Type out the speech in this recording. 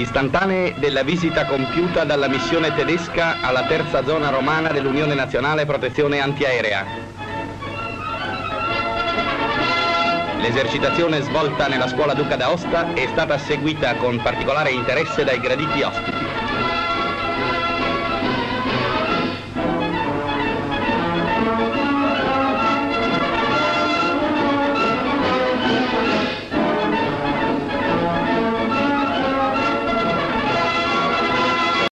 Istantanee della visita compiuta dalla missione tedesca alla terza zona romana dell'Unione Nazionale Protezione Antiaerea. L'esercitazione svolta nella scuola Duca d'Aosta è stata seguita con particolare interesse dai graditi ospiti.